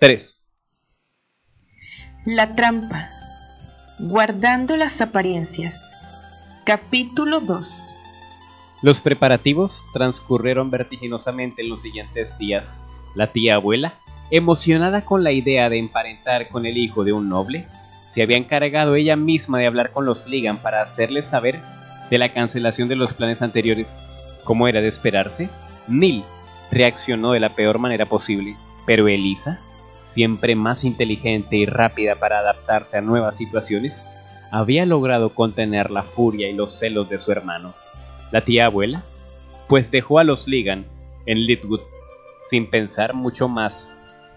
3. La trampa. Guardando las apariencias. Capítulo 2. Los preparativos transcurrieron vertiginosamente en los siguientes días. La tía abuela, emocionada con la idea de emparentar con el hijo de un noble, se había encargado ella misma de hablar con los Ligan para hacerles saber de la cancelación de los planes anteriores. Como era de esperarse, Neil reaccionó de la peor manera posible, pero Elisa siempre más inteligente y rápida para adaptarse a nuevas situaciones, había logrado contener la furia y los celos de su hermano. La tía abuela, pues dejó a los Ligan en Litwood, sin pensar mucho más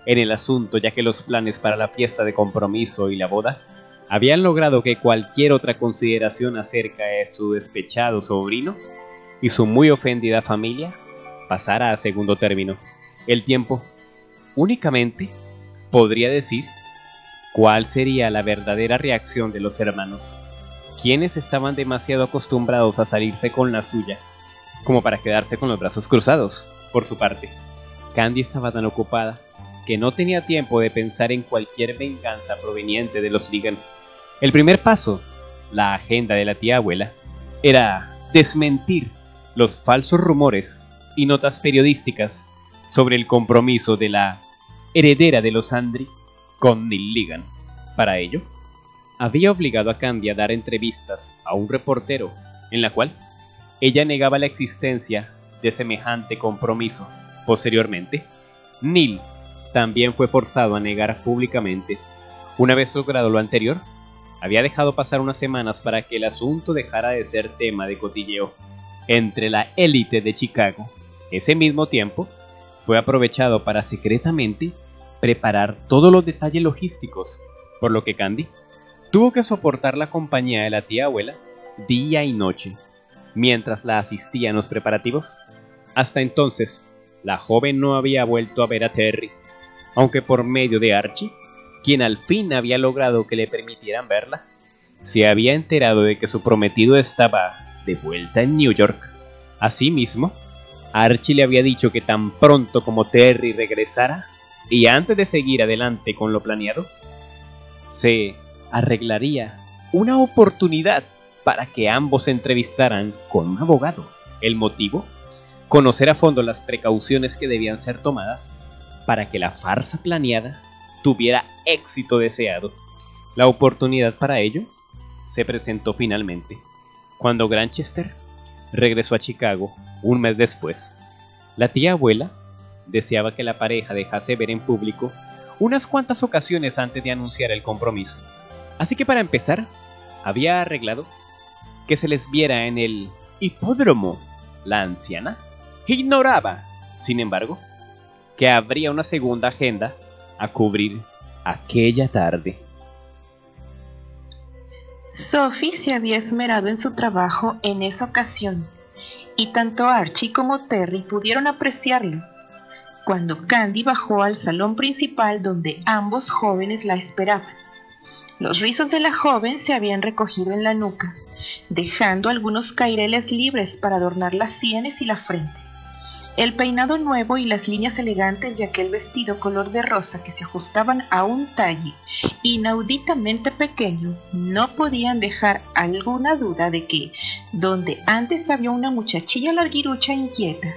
en el asunto, ya que los planes para la fiesta de compromiso y la boda habían logrado que cualquier otra consideración acerca de su despechado sobrino y su muy ofendida familia pasara a segundo término. El tiempo únicamente podría decir cuál sería la verdadera reacción de los hermanos, quienes estaban demasiado acostumbrados a salirse con la suya, como para quedarse con los brazos cruzados. Por su parte, Candy estaba tan ocupada que no tenía tiempo de pensar en cualquier venganza proveniente de los Ligan. El primer paso, la agenda de la tía abuela, era desmentir los falsos rumores y notas periodísticas sobre el compromiso de la heredera de los Andri, con Neil Ligan. Para ello, había obligado a Candy a dar entrevistas a un reportero, en la cual ella negaba la existencia de semejante compromiso. Posteriormente, Neil también fue forzado a negar públicamente. Una vez logrado lo anterior, había dejado pasar unas semanas para que el asunto dejara de ser tema de cotilleo entre la élite de Chicago. Ese mismo tiempo, fue aprovechado para secretamente preparar todos los detalles logísticos, por lo que Candy tuvo que soportar la compañía de la tía abuela día y noche, mientras la asistía en los preparativos. Hasta entonces, la joven no había vuelto a ver a Terry, aunque por medio de Archie, quien al fin había logrado que le permitieran verla, se había enterado de que su prometido estaba de vuelta en New York. Asimismo, Archie le había dicho que tan pronto como Terry regresara, y antes de seguir adelante con lo planeado, se arreglaría una oportunidad para que ambos entrevistaran con un abogado. El motivo, conocer a fondo las precauciones que debían ser tomadas para que la farsa planeada tuviera éxito deseado. La oportunidad para ello se presentó finalmente, cuando Granchester regresó a Chicago un mes después. La tía abuela deseaba que la pareja dejase ver en público unas cuantas ocasiones antes de anunciar el compromiso. Así que para empezar, había arreglado que se les viera en el hipódromo. La anciana ignoraba, sin embargo, que habría una segunda agenda a cubrir aquella tarde. Sophie se había esmerado en su trabajo en esa ocasión, y tanto Archie como Terry pudieron apreciarlo. Cuando Candy bajó al salón principal donde ambos jóvenes la esperaban, los rizos de la joven se habían recogido en la nuca, dejando algunos caireles libres para adornar las sienes y la frente. El peinado nuevo y las líneas elegantes de aquel vestido color de rosa que se ajustaban a un talle inauditamente pequeño no podían dejar alguna duda de que, donde antes había una muchachilla larguirucha inquieta,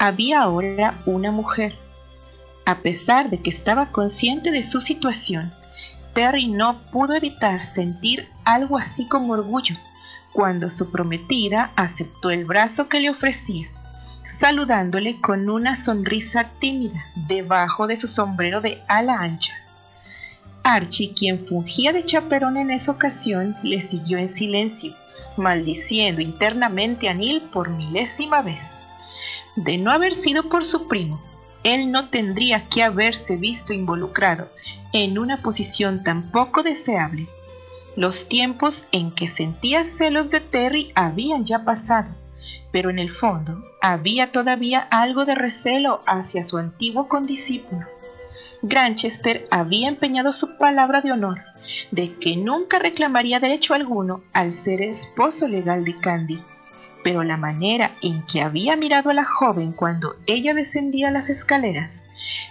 había ahora una mujer. A pesar de que estaba consciente de su situación, Terry no pudo evitar sentir algo así como orgullo cuando su prometida aceptó el brazo que le ofrecía saludándole con una sonrisa tímida debajo de su sombrero de ala ancha. Archie, quien fungía de chaperón en esa ocasión, le siguió en silencio, maldiciendo internamente a Neil por milésima vez. De no haber sido por su primo, él no tendría que haberse visto involucrado en una posición tan poco deseable. Los tiempos en que sentía celos de Terry habían ya pasado pero en el fondo había todavía algo de recelo hacia su antiguo condiscípulo. Granchester había empeñado su palabra de honor de que nunca reclamaría derecho alguno al ser esposo legal de Candy, pero la manera en que había mirado a la joven cuando ella descendía las escaleras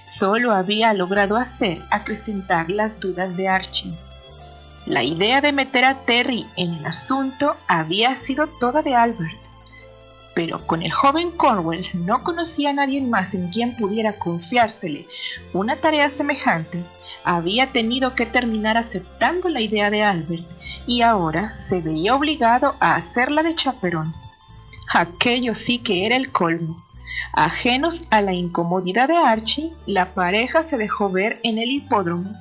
solo había logrado hacer acrecentar las dudas de Archie. La idea de meter a Terry en el asunto había sido toda de Albert, pero con el joven Cornwell no conocía a nadie más en quien pudiera confiársele una tarea semejante, había tenido que terminar aceptando la idea de Albert y ahora se veía obligado a hacerla de chaperón. Aquello sí que era el colmo. Ajenos a la incomodidad de Archie, la pareja se dejó ver en el hipódromo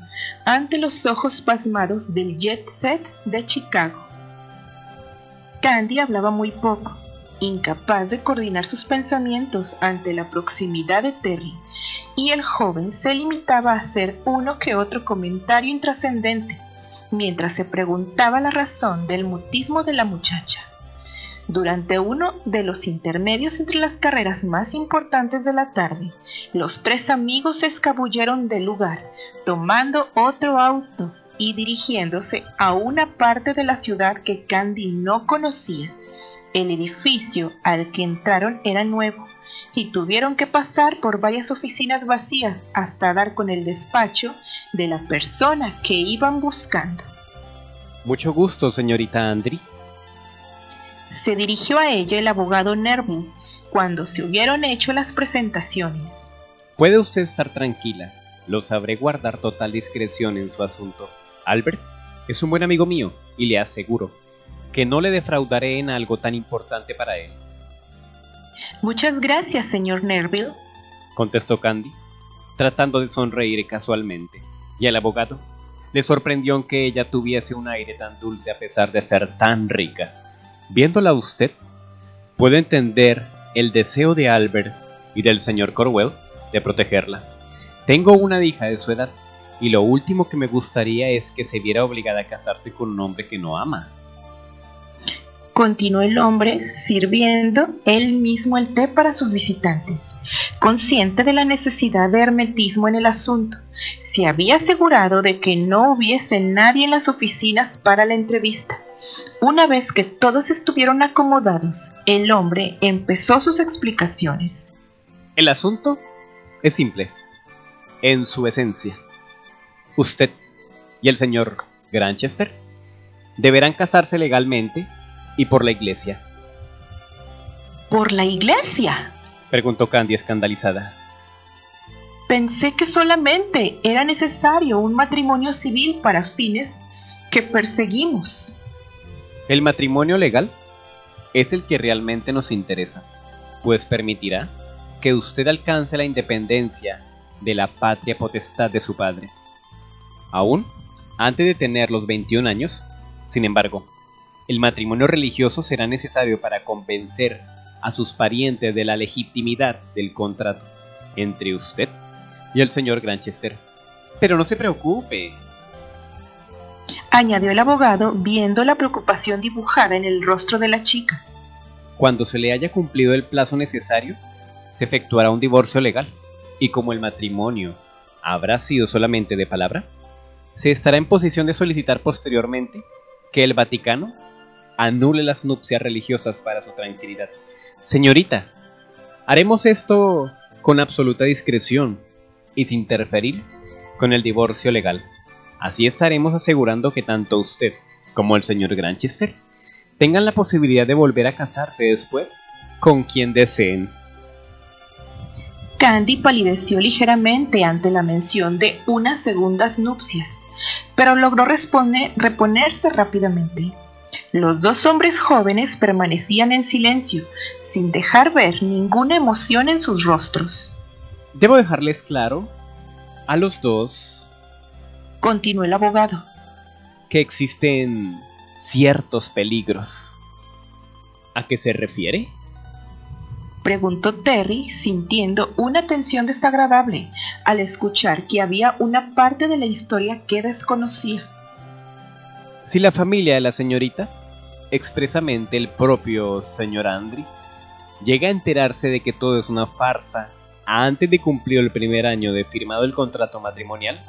ante los ojos pasmados del jet set de Chicago. Candy hablaba muy poco, incapaz de coordinar sus pensamientos ante la proximidad de Terry, y el joven se limitaba a hacer uno que otro comentario intrascendente, mientras se preguntaba la razón del mutismo de la muchacha. Durante uno de los intermedios entre las carreras más importantes de la tarde, los tres amigos se escabulleron del lugar, tomando otro auto y dirigiéndose a una parte de la ciudad que Candy no conocía. El edificio al que entraron era nuevo y tuvieron que pasar por varias oficinas vacías hasta dar con el despacho de la persona que iban buscando. Mucho gusto, señorita Andri, se dirigió a ella el abogado Nervin cuando se hubieron hecho las presentaciones. Puede usted estar tranquila, lo sabré guardar total discreción en su asunto. Albert es un buen amigo mío y le aseguro que no le defraudaré en algo tan importante para él. Muchas gracias, señor Nerville, contestó Candy, tratando de sonreír casualmente, y el abogado le sorprendió en que ella tuviese un aire tan dulce a pesar de ser tan rica. Viéndola usted, puedo entender el deseo de Albert y del señor Corwell de protegerla. Tengo una hija de su edad y lo último que me gustaría es que se viera obligada a casarse con un hombre que no ama. Continuó el hombre sirviendo él mismo el té para sus visitantes. Consciente de la necesidad de hermetismo en el asunto, se había asegurado de que no hubiese nadie en las oficinas para la entrevista una vez que todos estuvieron acomodados, el hombre empezó sus explicaciones. El asunto es simple, en su esencia. Usted y el señor Granchester deberán casarse legalmente y por la iglesia. ¿Por la iglesia? preguntó Candy escandalizada. Pensé que solamente era necesario un matrimonio civil para fines que perseguimos. El matrimonio legal es el que realmente nos interesa, pues permitirá que usted alcance la independencia de la patria potestad de su padre. Aún antes de tener los 21 años, sin embargo, el matrimonio religioso será necesario para convencer a sus parientes de la legitimidad del contrato entre usted y el señor Granchester. Pero no se preocupe, añadió el abogado viendo la preocupación dibujada en el rostro de la chica. Cuando se le haya cumplido el plazo necesario, se efectuará un divorcio legal, y como el matrimonio habrá sido solamente de palabra, se estará en posición de solicitar posteriormente que el Vaticano anule las nupcias religiosas para su tranquilidad. Señorita, haremos esto con absoluta discreción y sin interferir con el divorcio legal. Así estaremos asegurando que tanto usted como el señor Granchester tengan la posibilidad de volver a casarse después con quien deseen. Candy palideció ligeramente ante la mención de unas segundas nupcias, pero logró reponerse rápidamente. Los dos hombres jóvenes permanecían en silencio, sin dejar ver ninguna emoción en sus rostros. Debo dejarles claro a los dos continuó el abogado. Que existen ciertos peligros. ¿A qué se refiere? Preguntó Terry, sintiendo una tensión desagradable al escuchar que había una parte de la historia que desconocía. Si la familia de la señorita, expresamente el propio señor Andri, llega a enterarse de que todo es una farsa antes de cumplir el primer año de firmado el contrato matrimonial,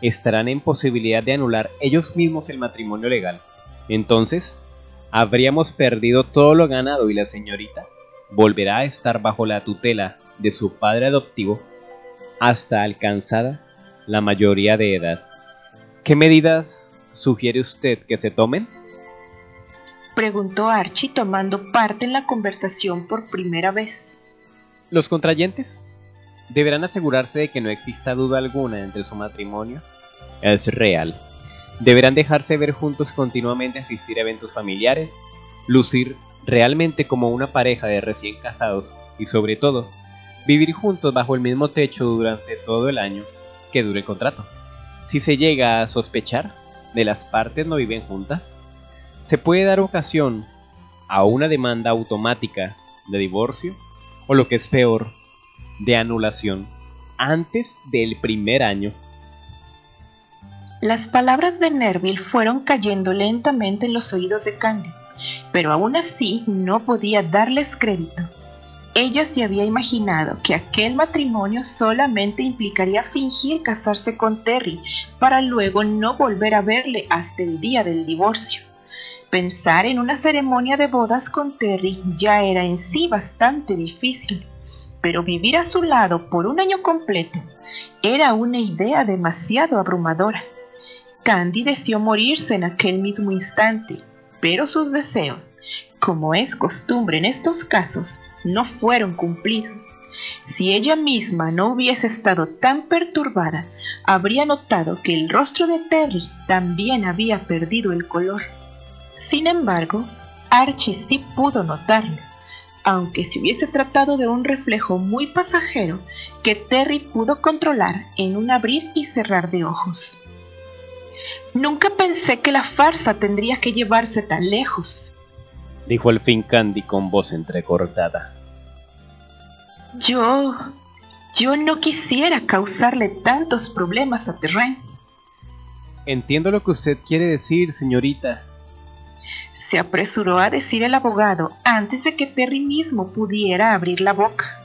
estarán en posibilidad de anular ellos mismos el matrimonio legal. Entonces, habríamos perdido todo lo ganado y la señorita volverá a estar bajo la tutela de su padre adoptivo hasta alcanzada la mayoría de edad. ¿Qué medidas sugiere usted que se tomen? Preguntó Archie tomando parte en la conversación por primera vez. Los contrayentes deberán asegurarse de que no exista duda alguna entre su matrimonio es real. Deberán dejarse ver juntos continuamente, asistir a eventos familiares, lucir realmente como una pareja de recién casados y sobre todo, vivir juntos bajo el mismo techo durante todo el año que dure el contrato. Si se llega a sospechar de las partes no viven juntas, se puede dar ocasión a una demanda automática de divorcio o lo que es peor, de anulación antes del primer año. Las palabras de Nerville fueron cayendo lentamente en los oídos de Candy, pero aún así no podía darles crédito. Ella se había imaginado que aquel matrimonio solamente implicaría fingir casarse con Terry para luego no volver a verle hasta el día del divorcio. Pensar en una ceremonia de bodas con Terry ya era en sí bastante difícil, pero vivir a su lado por un año completo era una idea demasiado abrumadora. Candy deseó morirse en aquel mismo instante, pero sus deseos, como es costumbre en estos casos, no fueron cumplidos. Si ella misma no hubiese estado tan perturbada, habría notado que el rostro de Terry también había perdido el color. Sin embargo, Archie sí pudo notarlo, aunque se hubiese tratado de un reflejo muy pasajero que Terry pudo controlar en un abrir y cerrar de ojos. Nunca pensé que la farsa tendría que llevarse tan lejos, dijo al fin Candy con voz entrecortada. Yo... yo no quisiera causarle tantos problemas a Terrence. Entiendo lo que usted quiere decir, señorita. Se apresuró a decir el abogado antes de que Terry mismo pudiera abrir la boca.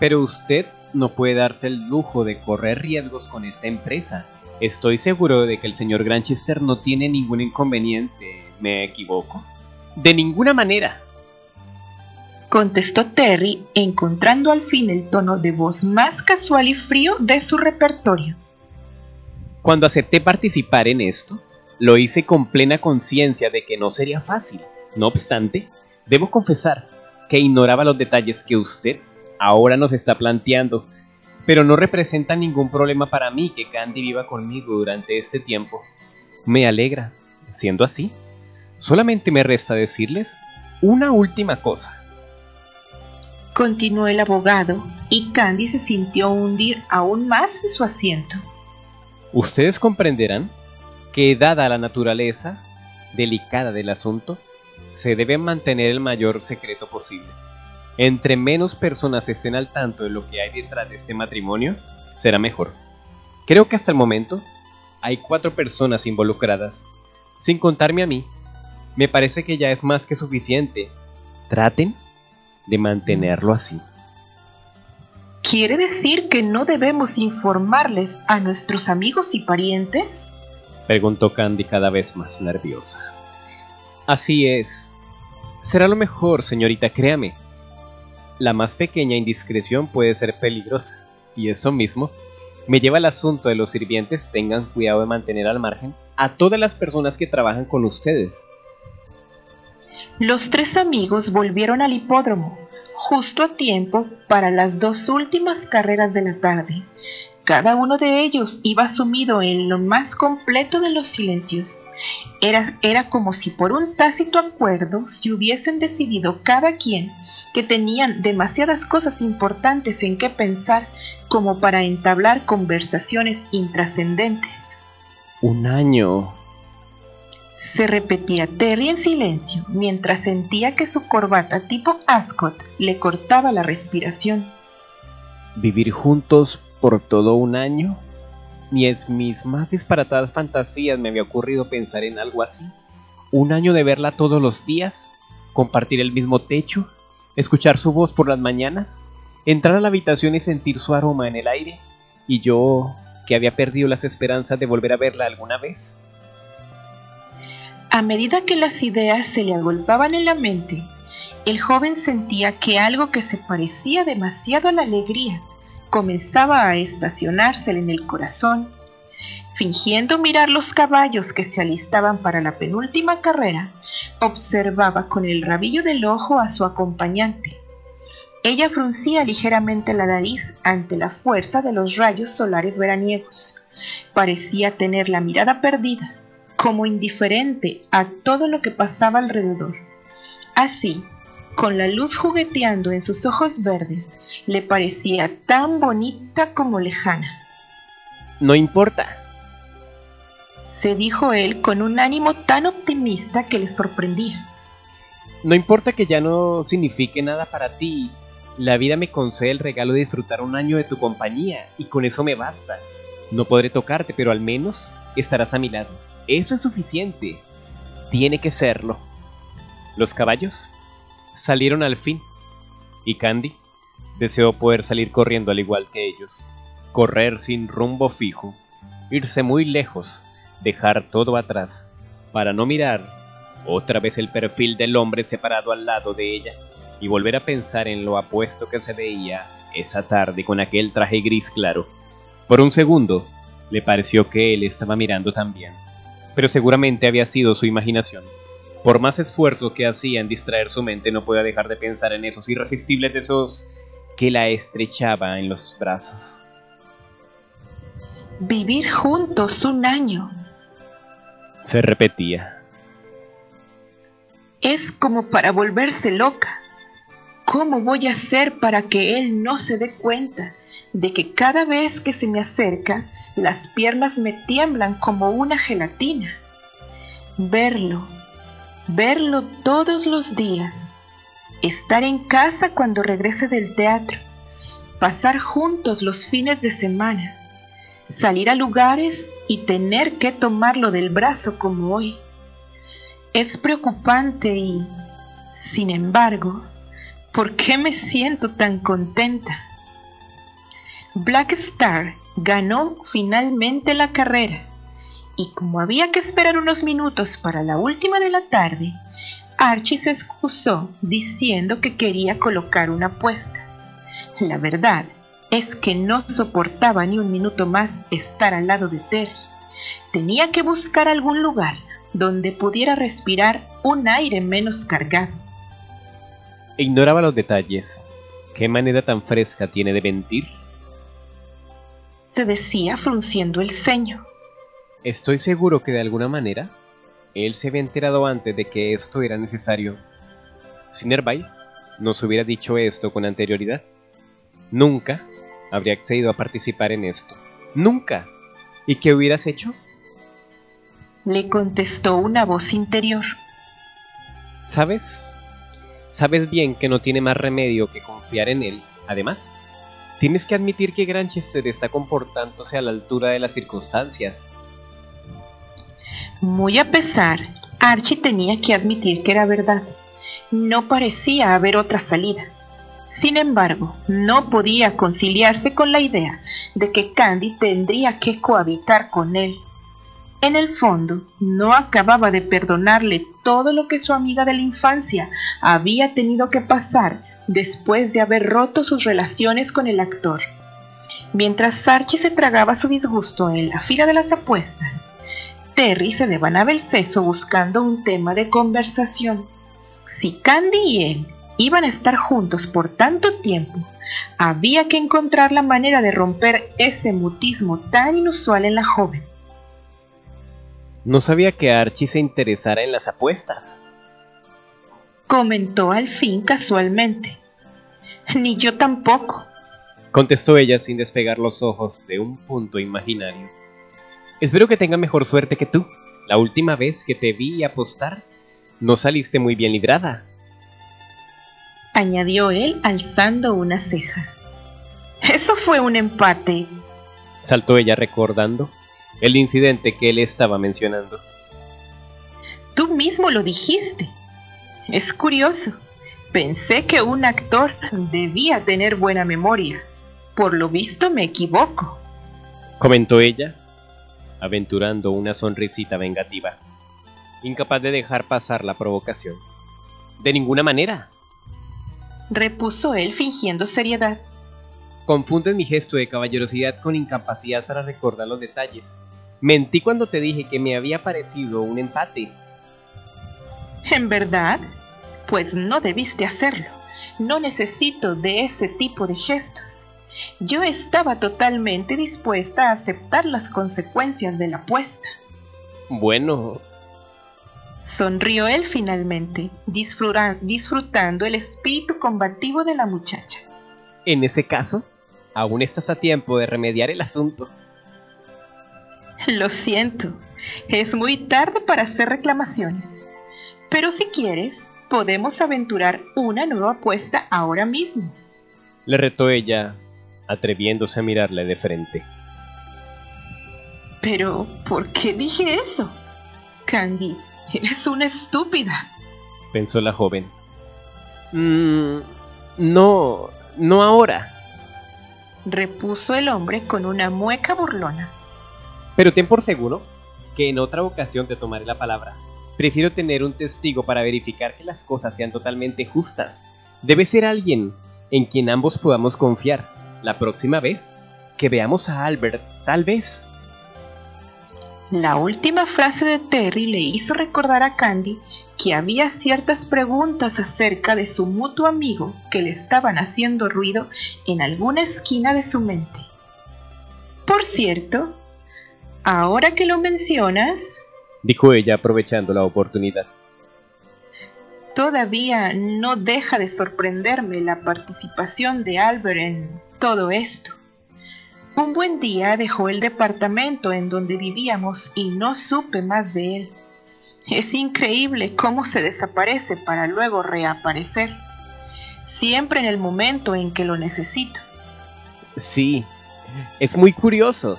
Pero usted no puede darse el lujo de correr riesgos con esta empresa. Estoy seguro de que el señor Granchester no tiene ningún inconveniente. ¿Me equivoco? De ninguna manera. Contestó Terry, encontrando al fin el tono de voz más casual y frío de su repertorio. Cuando acepté participar en esto, lo hice con plena conciencia de que no sería fácil. No obstante, debo confesar que ignoraba los detalles que usted ahora nos está planteando, pero no representa ningún problema para mí que Candy viva conmigo durante este tiempo. Me alegra. Siendo así, solamente me resta decirles una última cosa. Continuó el abogado, y Candy se sintió hundir aún más en su asiento. Ustedes comprenderán que dada la naturaleza delicada del asunto, se debe mantener el mayor secreto posible. Entre menos personas estén al tanto de lo que hay detrás de este matrimonio, será mejor. Creo que hasta el momento hay cuatro personas involucradas, sin contarme a mí. Me parece que ya es más que suficiente. Traten de mantenerlo así. ¿Quiere decir que no debemos informarles a nuestros amigos y parientes? preguntó Candy cada vez más nerviosa. Así es. Será lo mejor, señorita, créame. La más pequeña indiscreción puede ser peligrosa, y eso mismo me lleva al asunto de los sirvientes tengan cuidado de mantener al margen a todas las personas que trabajan con ustedes. Los tres amigos volvieron al hipódromo, justo a tiempo para las dos últimas carreras de la tarde, cada uno de ellos iba sumido en lo más completo de los silencios. Era, era como si por un tácito acuerdo se hubiesen decidido cada quien que tenían demasiadas cosas importantes en que pensar como para entablar conversaciones intrascendentes. Un año. Se repetía Terry en silencio mientras sentía que su corbata tipo Ascot le cortaba la respiración. Vivir juntos por todo un año. Ni en mis más disparatadas fantasías me había ocurrido pensar en algo así. Un año de verla todos los días, compartir el mismo techo, escuchar su voz por las mañanas, entrar a la habitación y sentir su aroma en el aire, y yo, que había perdido las esperanzas de volver a verla alguna vez. A medida que las ideas se le agolpaban en la mente, el joven sentía que algo que se parecía demasiado a la alegría comenzaba a estacionársele en el corazón. Fingiendo mirar los caballos que se alistaban para la penúltima carrera, observaba con el rabillo del ojo a su acompañante. Ella fruncía ligeramente la nariz ante la fuerza de los rayos solares veraniegos. Parecía tener la mirada perdida, como indiferente a todo lo que pasaba alrededor. Así, con la luz jugueteando en sus ojos verdes, le parecía tan bonita como lejana. No importa, se dijo él con un ánimo tan optimista que le sorprendía. No importa que ya no signifique nada para ti, la vida me concede el regalo de disfrutar un año de tu compañía y con eso me basta. No podré tocarte, pero al menos estarás a mi lado. Eso es suficiente. Tiene que serlo. Los caballos salieron al fin y Candy deseó poder salir corriendo al igual que ellos, correr sin rumbo fijo, irse muy lejos, dejar todo atrás, para no mirar otra vez el perfil del hombre separado al lado de ella y volver a pensar en lo apuesto que se veía esa tarde con aquel traje gris claro. Por un segundo le pareció que él estaba mirando también, pero seguramente había sido su imaginación. Por más esfuerzo que hacía en distraer su mente, no podía dejar de pensar en esos irresistibles deseos que la estrechaba en los brazos. Vivir juntos un año. Se repetía. Es como para volverse loca. ¿Cómo voy a hacer para que él no se dé cuenta de que cada vez que se me acerca, las piernas me tiemblan como una gelatina? Verlo, verlo todos los días, estar en casa cuando regrese del teatro, pasar juntos los fines de semana, salir a lugares y tener que tomarlo del brazo como hoy. Es preocupante y, sin embargo, ¿por qué me siento tan contenta? Black Star ganó finalmente la carrera y como había que esperar unos minutos para la última de la tarde, Archie se excusó diciendo que quería colocar una apuesta. La verdad es que no soportaba ni un minuto más estar al lado de Terry. Tenía que buscar algún lugar donde pudiera respirar un aire menos cargado. Ignoraba los detalles. ¿Qué manera tan fresca tiene de mentir? Se decía frunciendo el ceño. Estoy seguro que de alguna manera él se había enterado antes de que esto era necesario. Si Nervay nos hubiera dicho esto con anterioridad, nunca habría accedido a participar en esto. ¡Nunca! ¿Y qué hubieras hecho? Le contestó una voz interior. ¿Sabes? Sabes bien que no tiene más remedio que confiar en él. Además, tienes que admitir que Granchester está comportándose a la altura de las circunstancias. Muy a pesar, Archie tenía que admitir que era verdad. No parecía haber otra salida. Sin embargo, no podía conciliarse con la idea de que Candy tendría que cohabitar con él. En el fondo, no acababa de perdonarle todo lo que su amiga de la infancia había tenido que pasar después de haber roto sus relaciones con el actor. Mientras Archie se tragaba su disgusto en la fila de las apuestas, Terry se devanaba el seso buscando un tema de conversación. Si Candy y él iban a estar juntos por tanto tiempo, había que encontrar la manera de romper ese mutismo tan inusual en la joven. No sabía que Archie se interesara en las apuestas. Comentó al fin casualmente. Ni yo tampoco. Contestó ella sin despegar los ojos de un punto imaginario. Espero que tenga mejor suerte que tú. La última vez que te vi apostar, no saliste muy bien librada. Añadió él alzando una ceja. Eso fue un empate. Saltó ella recordando el incidente que él estaba mencionando. Tú mismo lo dijiste. Es curioso. Pensé que un actor debía tener buena memoria. Por lo visto me equivoco. Comentó ella, aventurando una sonrisita vengativa, incapaz de dejar pasar la provocación. De ninguna manera. Repuso él fingiendo seriedad. Confundes mi gesto de caballerosidad con incapacidad para recordar los detalles. Mentí cuando te dije que me había parecido un empate. ¿En verdad? Pues no debiste hacerlo. No necesito de ese tipo de gestos. Yo estaba totalmente dispuesta a aceptar las consecuencias de la apuesta. Bueno. Sonrió él finalmente, disfrutando el espíritu combativo de la muchacha. En ese caso, aún estás a tiempo de remediar el asunto. Lo siento, es muy tarde para hacer reclamaciones. Pero si quieres, podemos aventurar una nueva apuesta ahora mismo. Le retó ella, atreviéndose a mirarle de frente. Pero, ¿por qué dije eso? Candy, eres una estúpida. Pensó la joven. Mm, no, no ahora. Repuso el hombre con una mueca burlona. Pero ten por seguro que en otra ocasión te tomaré la palabra. Prefiero tener un testigo para verificar que las cosas sean totalmente justas. Debe ser alguien en quien ambos podamos confiar. La próxima vez que veamos a Albert, tal vez. La última frase de Terry le hizo recordar a Candy que había ciertas preguntas acerca de su mutuo amigo que le estaban haciendo ruido en alguna esquina de su mente. Por cierto, ahora que lo mencionas, dijo ella aprovechando la oportunidad. Todavía no deja de sorprenderme la participación de Albert en todo esto. Un buen día dejó el departamento en donde vivíamos y no supe más de él. Es increíble cómo se desaparece para luego reaparecer, siempre en el momento en que lo necesito. Sí, es muy curioso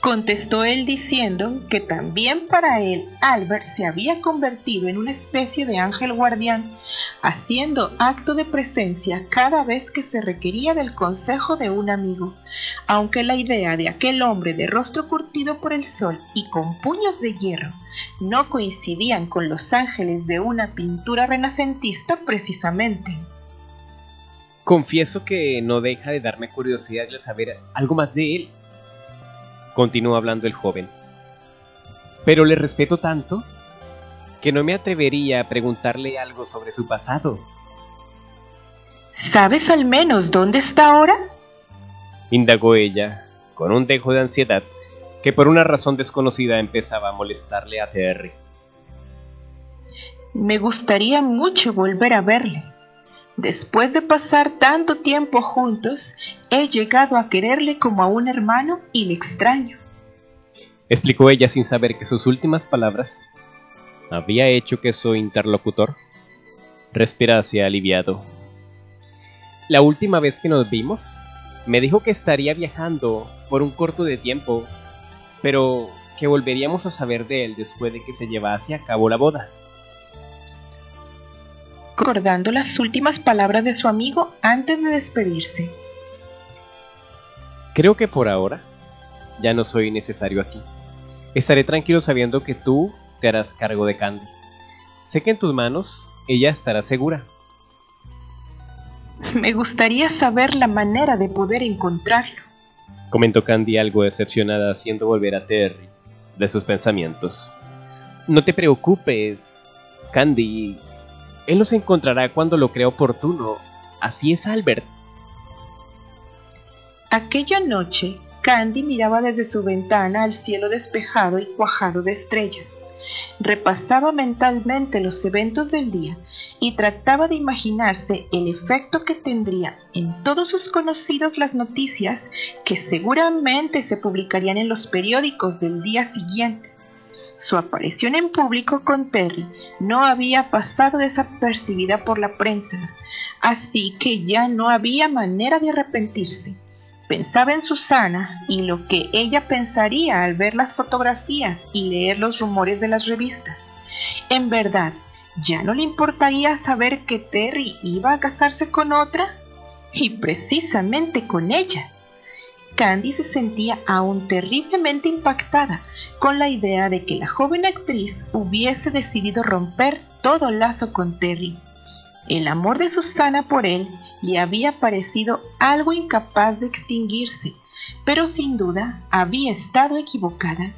contestó él diciendo que también para él Albert se había convertido en una especie de ángel guardián, haciendo acto de presencia cada vez que se requería del consejo de un amigo, aunque la idea de aquel hombre de rostro curtido por el sol y con puños de hierro no coincidían con los ángeles de una pintura renacentista precisamente. Confieso que no deja de darme curiosidad de saber algo más de él continuó hablando el joven. Pero le respeto tanto que no me atrevería a preguntarle algo sobre su pasado. ¿Sabes al menos dónde está ahora? indagó ella, con un dejo de ansiedad que por una razón desconocida empezaba a molestarle a Terry. Me gustaría mucho volver a verle. Después de pasar tanto tiempo juntos, he llegado a quererle como a un hermano y le extraño. Explicó ella sin saber que sus últimas palabras había hecho que su interlocutor respirase aliviado. La última vez que nos vimos, me dijo que estaría viajando por un corto de tiempo, pero que volveríamos a saber de él después de que se llevase a cabo la boda recordando las últimas palabras de su amigo antes de despedirse. Creo que por ahora ya no soy necesario aquí. Estaré tranquilo sabiendo que tú te harás cargo de Candy. Sé que en tus manos ella estará segura. Me gustaría saber la manera de poder encontrarlo. Comentó Candy algo decepcionada haciendo volver a Terry de sus pensamientos. No te preocupes, Candy. Él los encontrará cuando lo crea oportuno. Así es Albert. Aquella noche, Candy miraba desde su ventana al cielo despejado y cuajado de estrellas. Repasaba mentalmente los eventos del día y trataba de imaginarse el efecto que tendría en todos sus conocidos las noticias que seguramente se publicarían en los periódicos del día siguiente. Su aparición en público con Terry no había pasado desapercibida por la prensa, así que ya no había manera de arrepentirse. Pensaba en Susana y lo que ella pensaría al ver las fotografías y leer los rumores de las revistas. En verdad, ¿ya no le importaría saber que Terry iba a casarse con otra? Y precisamente con ella. Candy se sentía aún terriblemente impactada con la idea de que la joven actriz hubiese decidido romper todo lazo con Terry. El amor de Susana por él le había parecido algo incapaz de extinguirse, pero sin duda había estado equivocada.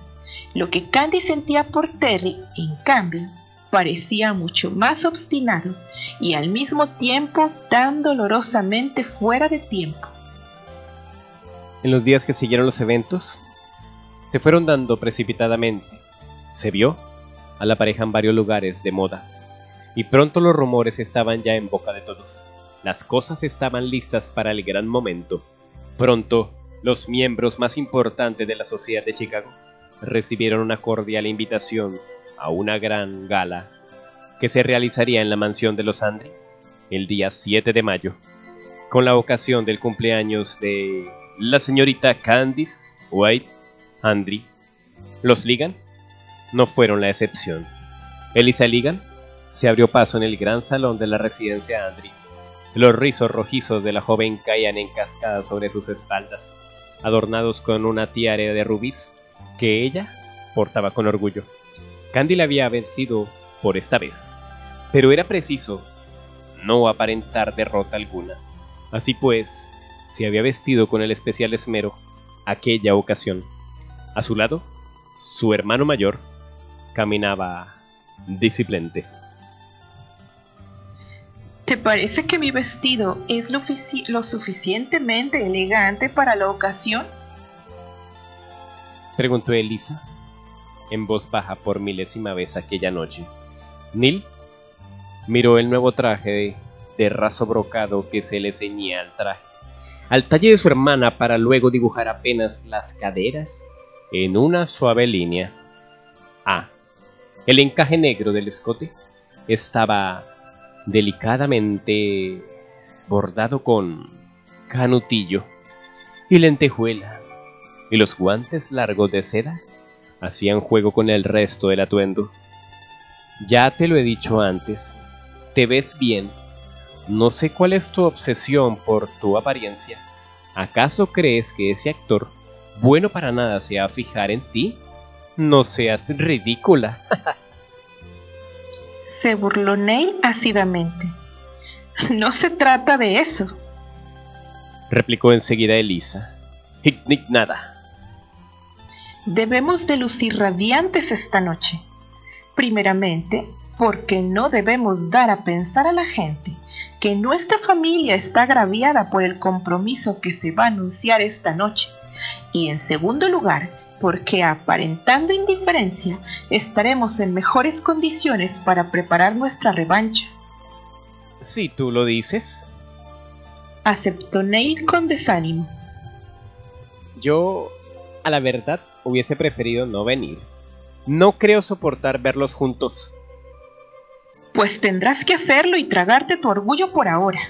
Lo que Candy sentía por Terry, en cambio, parecía mucho más obstinado y al mismo tiempo tan dolorosamente fuera de tiempo. En los días que siguieron los eventos, se fueron dando precipitadamente. Se vio a la pareja en varios lugares de moda, y pronto los rumores estaban ya en boca de todos. Las cosas estaban listas para el gran momento. Pronto, los miembros más importantes de la sociedad de Chicago recibieron una cordial invitación a una gran gala que se realizaría en la mansión de los Andri el día 7 de mayo, con la ocasión del cumpleaños de la señorita Candice White Andri. Los Ligan no fueron la excepción. Elisa Ligan se abrió paso en el gran salón de la residencia Andri. Los rizos rojizos de la joven caían en cascada sobre sus espaldas, adornados con una tiara de rubíes que ella portaba con orgullo. Candy la había vencido por esta vez, pero era preciso no aparentar derrota alguna. Así pues, se había vestido con el especial esmero aquella ocasión. A su lado, su hermano mayor caminaba disciplente. ¿Te parece que mi vestido es lo, lo suficientemente elegante para la ocasión? Preguntó Elisa, en voz baja por milésima vez aquella noche. Neil miró el nuevo traje de, raso brocado que se le ceñía al traje, al talle de su hermana para luego dibujar apenas las caderas en una suave línea. Ah, el encaje negro del escote estaba delicadamente bordado con canutillo y lentejuela, y los guantes largos de seda hacían juego con el resto del atuendo. Ya te lo he dicho antes, te ves bien. No sé cuál es tu obsesión por tu apariencia. ¿Acaso crees que ese actor, bueno para nada, se va a fijar en ti? No seas ridícula. se burló Neil ácidamente. No se trata de eso. Replicó enseguida Elisa, indignada. Debemos de lucir radiantes esta noche. Primeramente, porque no debemos dar a pensar a la gente que nuestra familia está agraviada por el compromiso que se va a anunciar esta noche. Y en segundo lugar, porque aparentando indiferencia, estaremos en mejores condiciones para preparar nuestra revancha. Si tú lo dices. Aceptó Neil con desánimo. Yo, a la verdad, hubiese preferido no venir. No creo soportar verlos juntos. Pues tendrás que hacerlo y tragarte tu orgullo por ahora.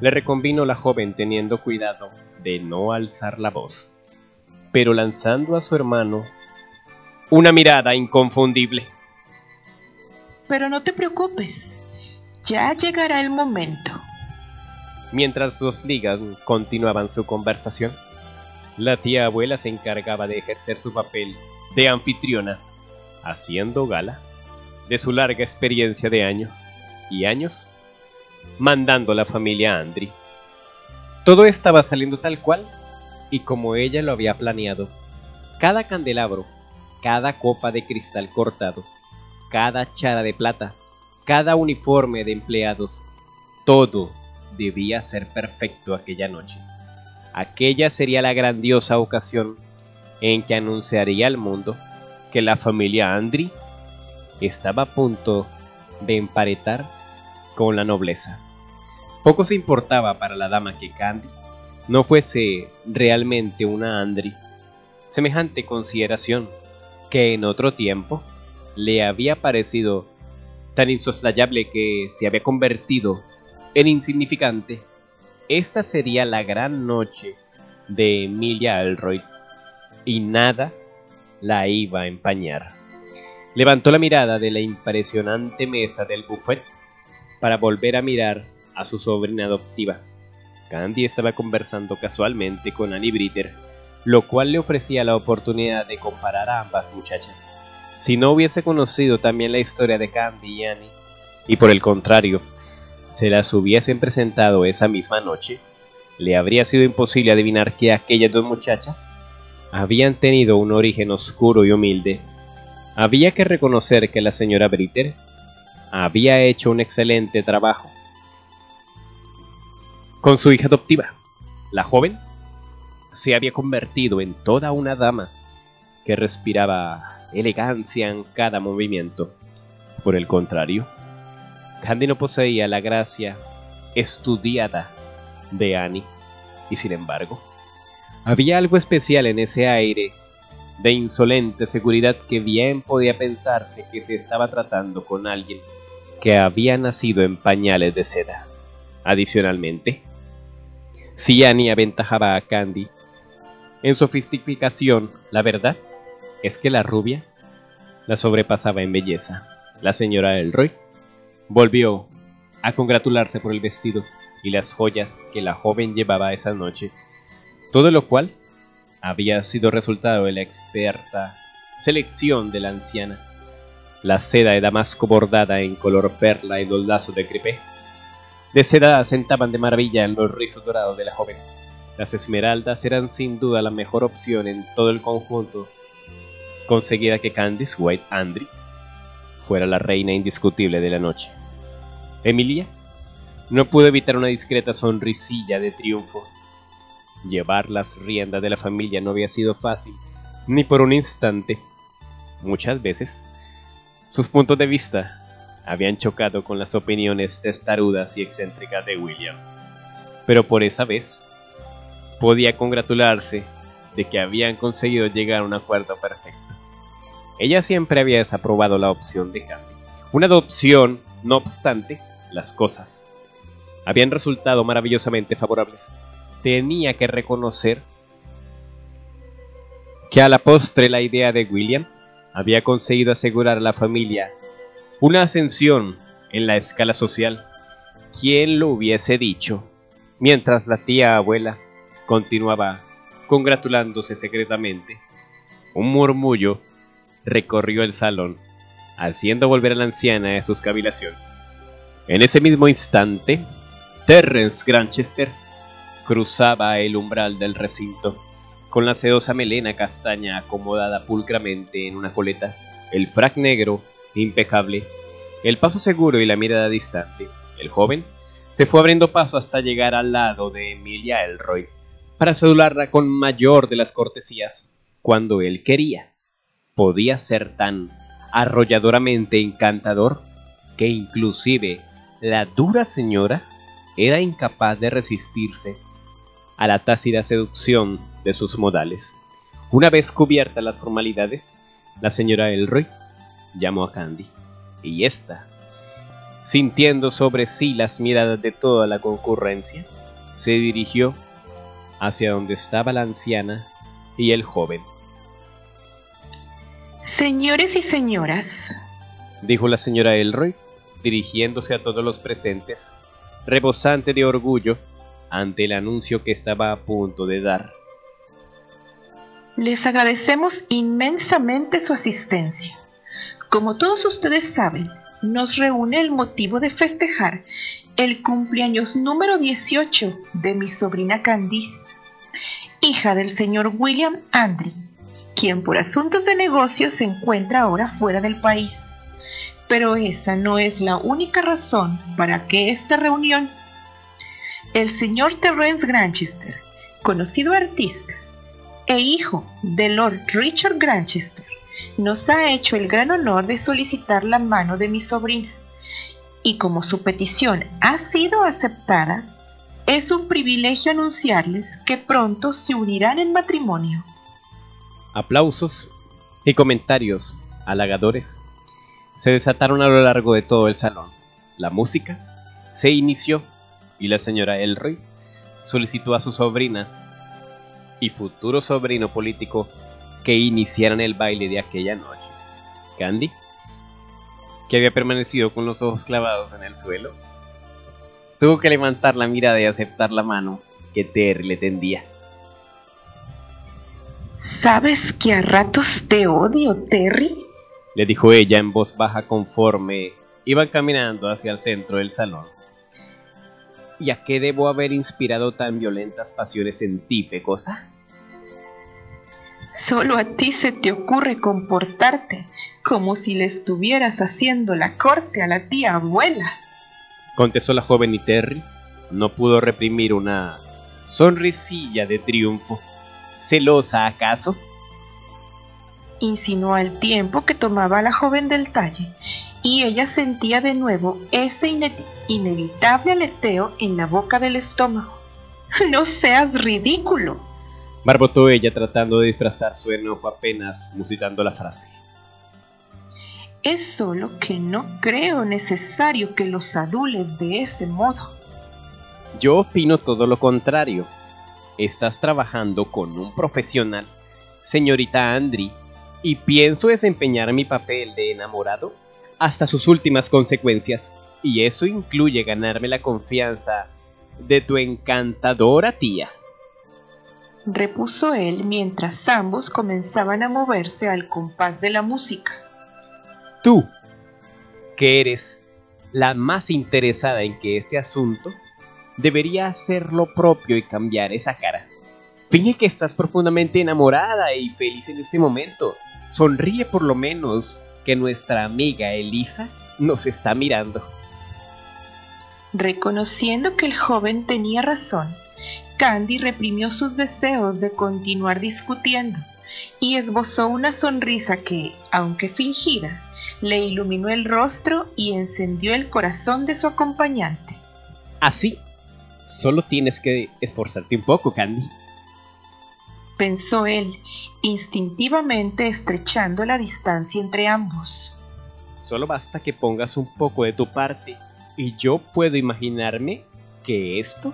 Le reconvino la joven teniendo cuidado de no alzar la voz, pero lanzando a su hermano una mirada inconfundible. Pero no te preocupes, ya llegará el momento. Mientras los ligas continuaban su conversación, la tía abuela se encargaba de ejercer su papel de anfitriona, haciendo gala de su larga experiencia de años y años mandando a la familia Andri. Todo estaba saliendo tal cual y como ella lo había planeado. Cada candelabro, cada copa de cristal cortado, cada chara de plata, cada uniforme de empleados, todo debía ser perfecto aquella noche. Aquella sería la grandiosa ocasión en que anunciaría al mundo que la familia Andri estaba a punto de emparetar con la nobleza. Poco se importaba para la dama que Candy no fuese realmente una Andri. Semejante consideración que en otro tiempo le había parecido tan insoslayable que se había convertido en insignificante esta sería la gran noche de Emilia Alroy y nada la iba a empañar. Levantó la mirada de la impresionante mesa del buffet para volver a mirar a su sobrina adoptiva. Candy estaba conversando casualmente con Annie Britter, lo cual le ofrecía la oportunidad de comparar a ambas muchachas. Si no hubiese conocido también la historia de Candy y Annie, y por el contrario, se las hubiesen presentado esa misma noche, le habría sido imposible adivinar que aquellas dos muchachas habían tenido un origen oscuro y humilde. Había que reconocer que la señora Britter había hecho un excelente trabajo con su hija adoptiva. La joven se había convertido en toda una dama que respiraba elegancia en cada movimiento. Por el contrario, Candy no poseía la gracia estudiada de Annie, y sin embargo, había algo especial en ese aire de insolente seguridad que bien podía pensarse que se estaba tratando con alguien que había nacido en pañales de seda. Adicionalmente, si Annie aventajaba a Candy en sofisticación, la verdad es que la rubia la sobrepasaba en belleza. La señora Elroy volvió a congratularse por el vestido y las joyas que la joven llevaba esa noche, todo lo cual había sido resultado de la experta selección de la anciana. La seda de damasco bordada en color perla y los lazos de crepé de seda asentaban de maravilla en los rizos dorados de la joven. Las esmeraldas eran sin duda la mejor opción en todo el conjunto, conseguida que Candice White Andry fuera la reina indiscutible de la noche. Emilia no pudo evitar una discreta sonrisilla de triunfo. Llevar las riendas de la familia no había sido fácil, ni por un instante. Muchas veces, sus puntos de vista habían chocado con las opiniones testarudas y excéntricas de William. Pero por esa vez, podía congratularse de que habían conseguido llegar a un acuerdo perfecto. Ella siempre había desaprobado la opción de Candy. Una adopción, no obstante, las cosas habían resultado maravillosamente favorables. Tenía que reconocer que a la postre la idea de William había conseguido asegurar a la familia una ascensión en la escala social. ¿Quién lo hubiese dicho? Mientras la tía abuela continuaba congratulándose secretamente, un murmullo recorrió el salón, haciendo volver a la anciana a sus cavilaciones. En ese mismo instante, Terrence Granchester cruzaba el umbral del recinto, con la sedosa melena castaña acomodada pulcramente en una coleta, el frac negro impecable, el paso seguro y la mirada distante. El joven se fue abriendo paso hasta llegar al lado de Emilia Elroy, para saludarla con mayor de las cortesías, cuando él quería. Podía ser tan arrolladoramente encantador que inclusive la dura señora era incapaz de resistirse a la tácida seducción de sus modales. Una vez cubiertas las formalidades, la señora Elroy llamó a Candy, y ésta, sintiendo sobre sí las miradas de toda la concurrencia, se dirigió hacia donde estaba la anciana y el joven. Señores y señoras, dijo la señora Elroy, dirigiéndose a todos los presentes, rebosante de orgullo ante el anuncio que estaba a punto de dar. Les agradecemos inmensamente su asistencia. Como todos ustedes saben, nos reúne el motivo de festejar el cumpleaños número 18 de mi sobrina Candice, hija del señor William Andry, quien por asuntos de negocio se encuentra ahora fuera del país. Pero esa no es la única razón para que esta reunión. El señor Terence Granchester, conocido artista e hijo de Lord Richard Granchester, nos ha hecho el gran honor de solicitar la mano de mi sobrina. Y como su petición ha sido aceptada, es un privilegio anunciarles que pronto se unirán en matrimonio. Aplausos y comentarios halagadores se desataron a lo largo de todo el salón. La música se inició y la señora Elroy solicitó a su sobrina y futuro sobrino político que iniciaran el baile de aquella noche. Candy, que había permanecido con los ojos clavados en el suelo, tuvo que levantar la mirada y aceptar la mano que Terry le tendía. ¿Sabes que a ratos te odio, Terry? le dijo ella en voz baja conforme iban caminando hacia el centro del salón. ¿Y a qué debo haber inspirado tan violentas pasiones en ti, Pecosa? Solo a ti se te ocurre comportarte como si le estuvieras haciendo la corte a la tía abuela. Contestó la joven y Terry no pudo reprimir una sonrisilla de triunfo. ¿Celosa acaso? Insinuó al tiempo que tomaba a la joven del talle, y ella sentía de nuevo ese inevitable aleteo en la boca del estómago. ¡No seas ridículo! Barbotó ella tratando de disfrazar su enojo apenas musitando la frase. Es solo que no creo necesario que los adules de ese modo. Yo opino todo lo contrario. Estás trabajando con un profesional, señorita Andri, y pienso desempeñar mi papel de enamorado hasta sus últimas consecuencias, y eso incluye ganarme la confianza de tu encantadora tía repuso él mientras ambos comenzaban a moverse al compás de la música. Tú, que eres la más interesada en que ese asunto, debería hacer lo propio y cambiar esa cara. Finge que estás profundamente enamorada y feliz en este momento. Sonríe por lo menos que nuestra amiga Elisa nos está mirando. Reconociendo que el joven tenía razón, Candy reprimió sus deseos de continuar discutiendo y esbozó una sonrisa que, aunque fingida, le iluminó el rostro y encendió el corazón de su acompañante. Así, solo tienes que esforzarte un poco, Candy. Pensó él, instintivamente estrechando la distancia entre ambos. Solo basta que pongas un poco de tu parte y yo puedo imaginarme que esto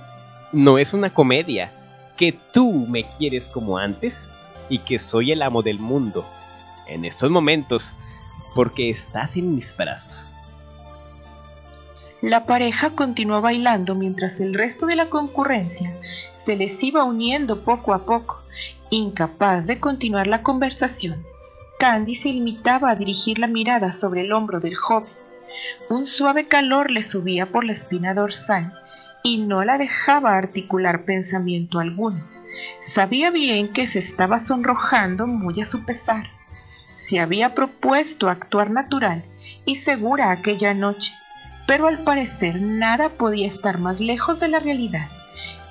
no es una comedia, que tú me quieres como antes y que soy el amo del mundo en estos momentos porque estás en mis brazos. La pareja continuó bailando mientras el resto de la concurrencia se les iba uniendo poco a poco, incapaz de continuar la conversación. Candy se limitaba a dirigir la mirada sobre el hombro del joven. Un suave calor le subía por la espina dorsal y no la dejaba articular pensamiento alguno. Sabía bien que se estaba sonrojando muy a su pesar. Se había propuesto actuar natural y segura aquella noche, pero al parecer nada podía estar más lejos de la realidad,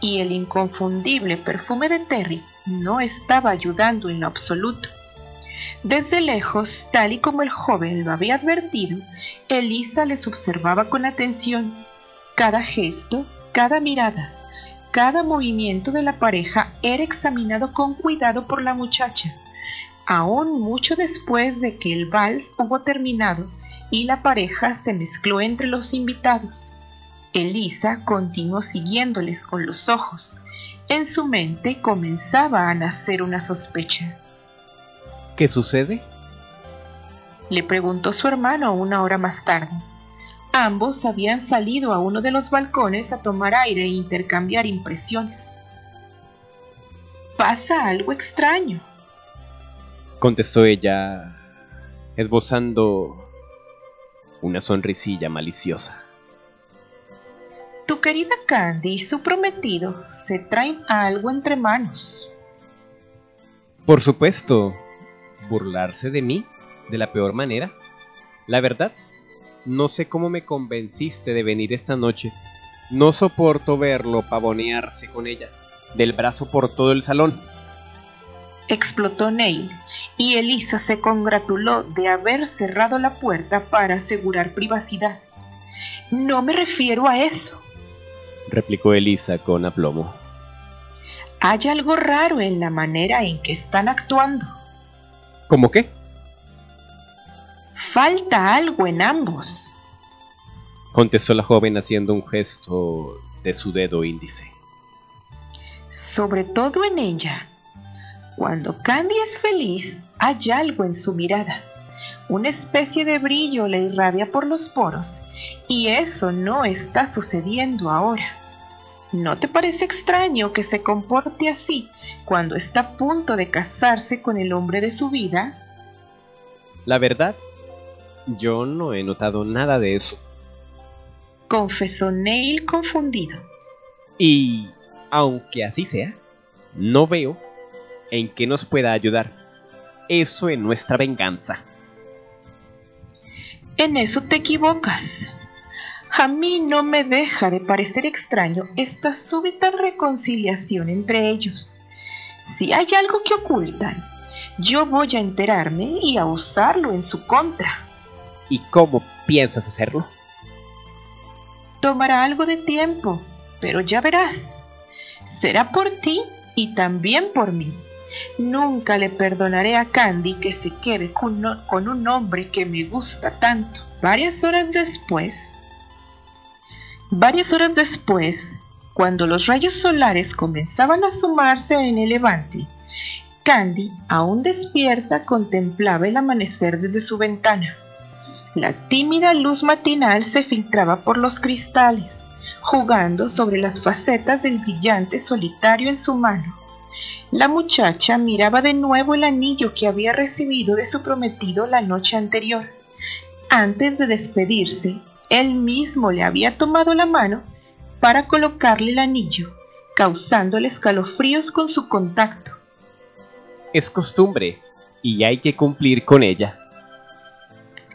y el inconfundible perfume de Terry no estaba ayudando en lo absoluto. Desde lejos, tal y como el joven lo había advertido, Elisa les observaba con atención. Cada gesto, cada mirada, cada movimiento de la pareja era examinado con cuidado por la muchacha, aún mucho después de que el vals hubo terminado y la pareja se mezcló entre los invitados. Elisa continuó siguiéndoles con los ojos. En su mente comenzaba a nacer una sospecha. ¿Qué sucede? Le preguntó su hermano una hora más tarde. Ambos habían salido a uno de los balcones a tomar aire e intercambiar impresiones. Pasa algo extraño, contestó ella, esbozando una sonrisilla maliciosa. Tu querida Candy y su prometido se traen algo entre manos. Por supuesto, burlarse de mí de la peor manera. La verdad no sé cómo me convenciste de venir esta noche. No soporto verlo pavonearse con ella, del brazo por todo el salón. Explotó Neil, y Elisa se congratuló de haber cerrado la puerta para asegurar privacidad. No me refiero a eso, replicó Elisa con aplomo. Hay algo raro en la manera en que están actuando. ¿Cómo qué? Falta algo en ambos, contestó la joven haciendo un gesto de su dedo índice. Sobre todo en ella. Cuando Candy es feliz, hay algo en su mirada. Una especie de brillo le irradia por los poros, y eso no está sucediendo ahora. ¿No te parece extraño que se comporte así cuando está a punto de casarse con el hombre de su vida? La verdad Yo no he notado nada de eso. Confesó Neil confundido. Y, aunque así sea, no veo en qué nos pueda ayudar. Eso en nuestra venganza. En eso te equivocas. A mí no me deja de parecer extraño esta súbita reconciliación entre ellos. Si hay algo que ocultan, yo voy a enterarme y a usarlo en su contra. ¿Y cómo piensas hacerlo? Tomará algo de tiempo, pero ya verás. Será por ti y también por mí. Nunca le perdonaré a Candy que se quede con, un hombre que me gusta tanto. Varias horas después, varias horas después, cuando los rayos solares comenzaban a sumarse en el levante, Candy, aún despierta, contemplaba el amanecer desde su ventana. La tímida luz matinal se filtraba por los cristales, jugando sobre las facetas del brillante solitario en su mano. La muchacha miraba de nuevo el anillo que había recibido de su prometido la noche anterior. Antes de despedirse, él mismo le había tomado la mano para colocarle el anillo, causándole escalofríos con su contacto. Es costumbre, y hay que cumplir con ella.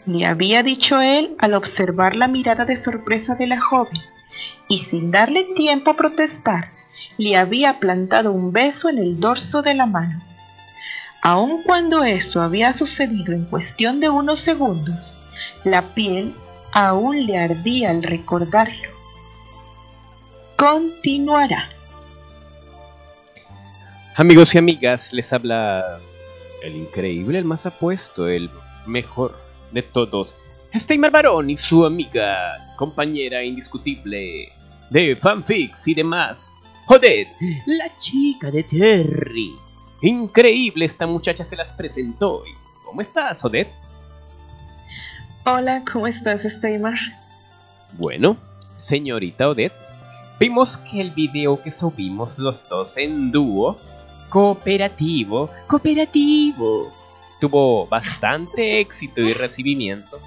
Le había dicho él al observar la mirada de sorpresa de la joven, y sin darle tiempo a protestar, le había plantado un beso en el dorso de la mano. Aun cuando eso había sucedido en cuestión de unos segundos, la piel aún le ardía al recordarlo. Continuará. Amigos y amigas, les habla el increíble, el más apuesto, el mejor de todos, Steimer Barón y su amiga, compañera indiscutible de fanfics y demás, Joder, la chica de Terry. Increíble, esta muchacha se las presentó. ¿Cómo estás, Odette? Hola, ¿cómo estás, Steimer? Bueno, señorita Odette, vimos que el video que subimos los dos en dúo, cooperativo, cooperativo, tuvo bastante éxito y recibimiento.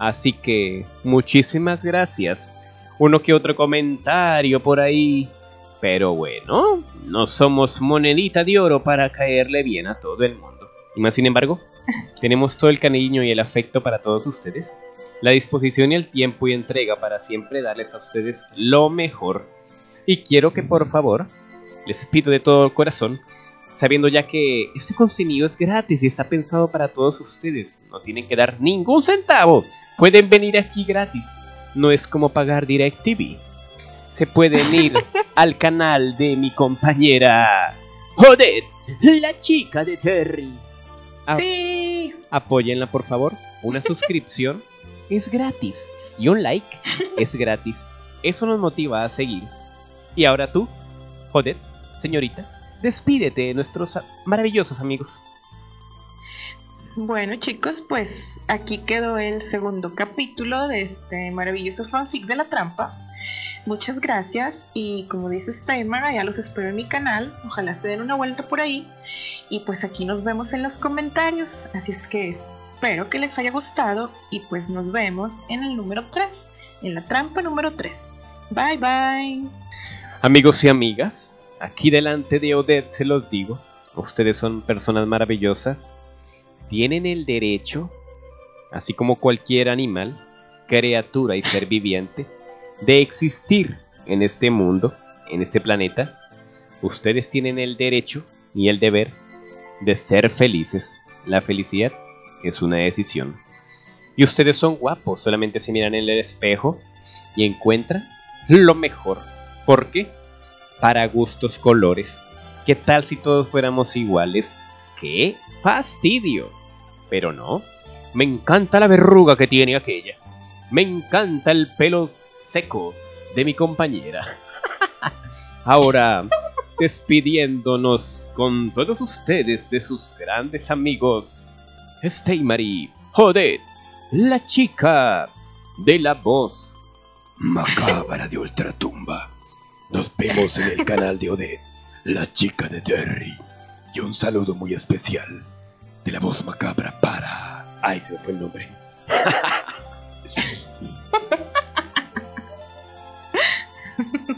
Así que muchísimas gracias. Uno que otro comentario por ahí pero bueno, no somos monedita de oro para caerle bien a todo el mundo. Y más sin embargo, tenemos todo el cariño y el afecto para todos ustedes, la disposición y el tiempo y entrega para siempre darles a ustedes lo mejor. Y quiero que por favor, les pido de todo corazón, sabiendo ya que este contenido es gratis y está pensado para todos ustedes, no tienen que dar ningún centavo, pueden venir aquí gratis, no es como pagar DirecTV se pueden ir al canal de mi compañera Joder, la chica de Terry. sí. Apóyenla, por favor. Una suscripción es gratis y un like es gratis. Eso nos motiva a seguir. Y ahora tú, Joder, señorita, despídete de nuestros maravillosos amigos. Bueno chicos, pues aquí quedó el segundo capítulo de este maravilloso fanfic de la trampa. Muchas gracias y como dice Steimer, allá los espero en mi canal, ojalá se den una vuelta por ahí y pues aquí nos vemos en los comentarios, así es que espero que les haya gustado y pues nos vemos en el número 3, en la trampa número 3. Bye bye. Amigos y amigas, aquí delante de Odette se los digo, ustedes son personas maravillosas, tienen el derecho, así como cualquier animal, criatura y ser viviente, de existir en este mundo, en este planeta, ustedes tienen el derecho y el deber de ser felices. La felicidad es una decisión. Y ustedes son guapos, solamente se miran en el espejo y encuentran lo mejor. ¿Por qué? Para gustos colores. ¿Qué tal si todos fuéramos iguales? ¡Qué fastidio! Pero no. Me encanta la verruga que tiene aquella. Me encanta el pelo seco de mi compañera. Ahora, despidiéndonos con todos ustedes de sus grandes amigos, Marie Joder, la chica de la voz macabra de Ultratumba. Nos vemos en el canal de Odette, la chica de Terry. Y un saludo muy especial de la voz macabra para... Ay, se me fue el nombre.